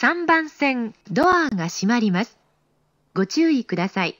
3番線ドアが閉まります。ご注意ください。